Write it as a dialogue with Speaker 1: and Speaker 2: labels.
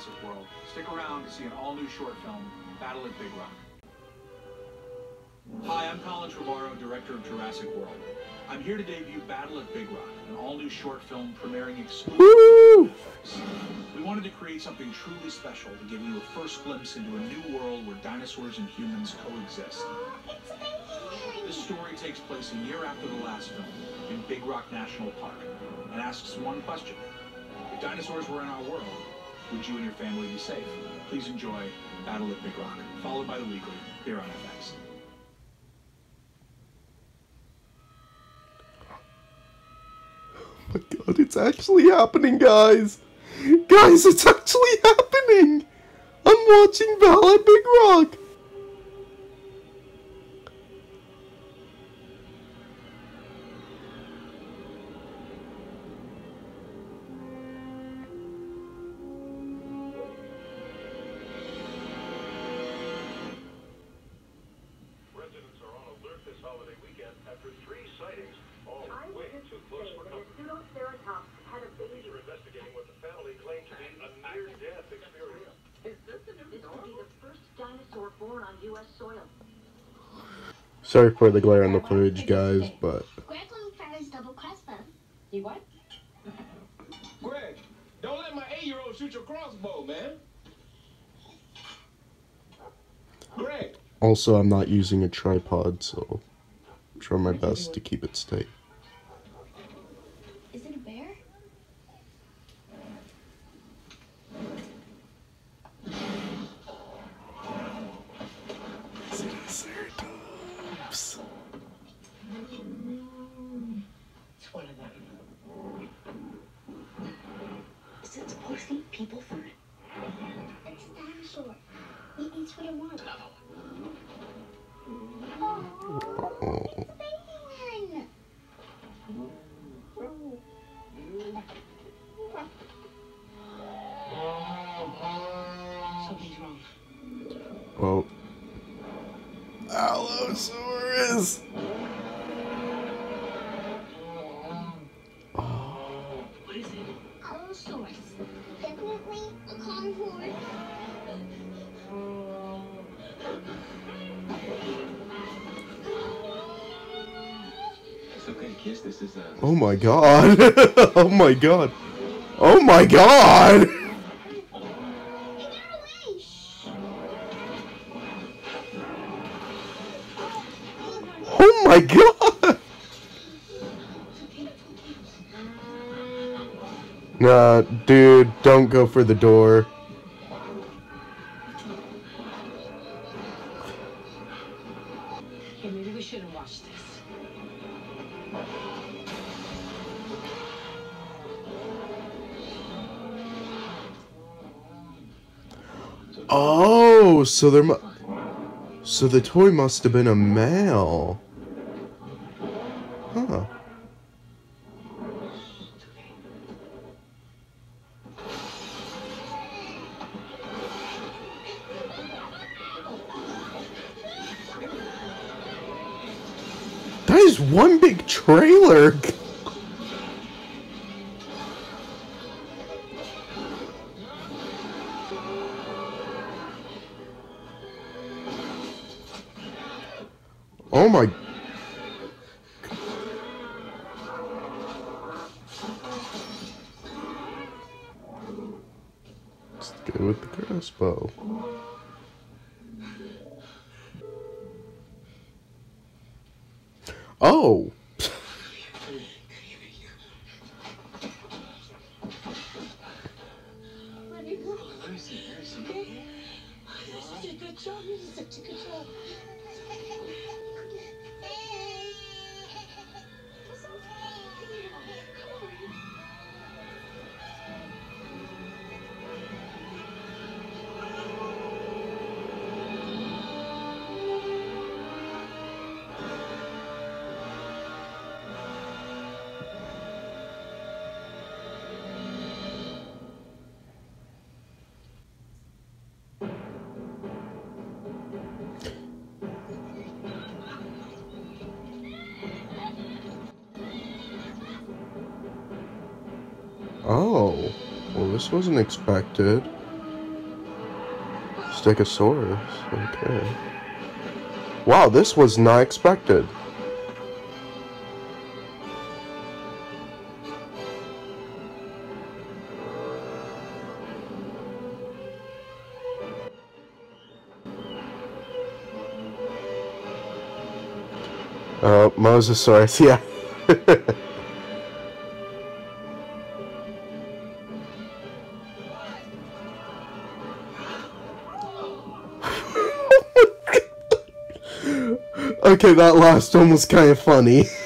Speaker 1: Stick around to see an all-new short film, Battle at Big Rock. Hi, I'm Colin Trevorrow, director of Jurassic World. I'm here to debut Battle at Big Rock, an all-new short film premiering exclusively on Netflix. We wanted to create something truly special to give you a first glimpse into a new world where dinosaurs and humans coexist. This story takes place a year after the last film, in Big Rock National Park, and asks one question. If dinosaurs were in our world, would you and your family be safe? Please enjoy Battle at Big Rock, followed by the weekly here on FX.
Speaker 2: Oh my god, it's actually happening, guys! Guys, it's actually happening! I'm watching Battle at Big Rock! Sorry for the glare on the footage, guys, but
Speaker 3: Greg Farrell's double crossbow.
Speaker 4: You what?
Speaker 5: Greg, don't let my eight-year-old shoot your crossbow, man. Greg,
Speaker 2: also I'm not using a tripod, so I'm trying my best to keep it straight.
Speaker 3: Is it a bear?
Speaker 4: It's one of them.
Speaker 3: Is it supposed to eat people? It's a dinosaur. It eats what it wants. Oh,
Speaker 2: Oh,
Speaker 3: it's a baby one.
Speaker 4: Something's wrong.
Speaker 2: well. Allosaurus!
Speaker 5: Kiss. This is uh, oh a.
Speaker 2: Oh my god! oh my god! Oh my god!
Speaker 3: Hey, get away!
Speaker 2: Oh my god! Nah, dude, don't go for the door. Oh, so there So the toy must have been a male. Huh. That is one big trailer. Oh my. Let's go with the crossbow. Oh!
Speaker 3: Good job. You did such a good job.
Speaker 2: Oh. Well, this wasn't expected. Stegosaurus. Okay. Wow, this was not expected. Uh, Mosasaurus, yeah. Okay, that last one was kind of funny.